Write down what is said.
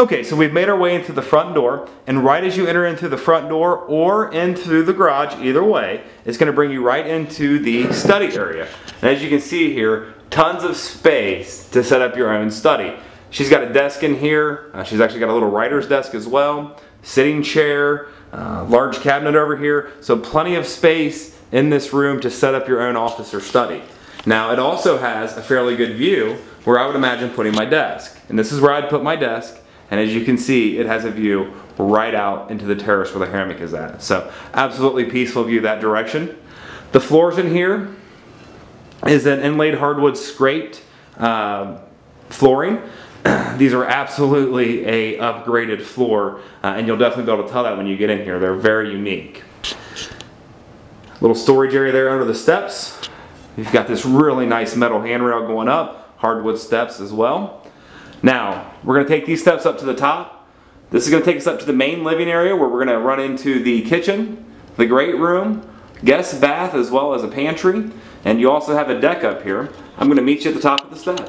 Okay, so we've made our way into the front door, and right as you enter into the front door or into the garage, either way, it's going to bring you right into the study area. And as you can see here, tons of space to set up your own study. She's got a desk in here. Uh, she's actually got a little writer's desk as well, sitting chair, uh, large cabinet over here. So plenty of space in this room to set up your own office or study. Now it also has a fairly good view where I would imagine putting my desk. And this is where I'd put my desk. And as you can see, it has a view right out into the terrace where the hammock is at. So absolutely peaceful view that direction. The floors in here is an inlaid hardwood scraped uh, flooring. These are absolutely a upgraded floor, uh, and you'll definitely be able to tell that when you get in here. They're very unique. Little storage area there under the steps. You've got this really nice metal handrail going up, hardwood steps as well. Now, we're going to take these steps up to the top. This is going to take us up to the main living area where we're going to run into the kitchen, the great room, guest bath, as well as a pantry. And you also have a deck up here. I'm going to meet you at the top of the steps.